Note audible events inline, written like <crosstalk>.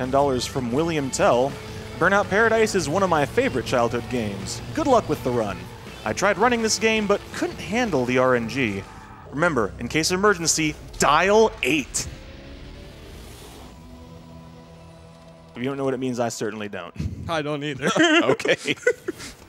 $10 from William Tell. Burnout Paradise is one of my favorite childhood games. Good luck with the run. I tried running this game, but couldn't handle the RNG. Remember, in case of emergency, dial 8. If you don't know what it means, I certainly don't. I don't either. <laughs> okay. <laughs>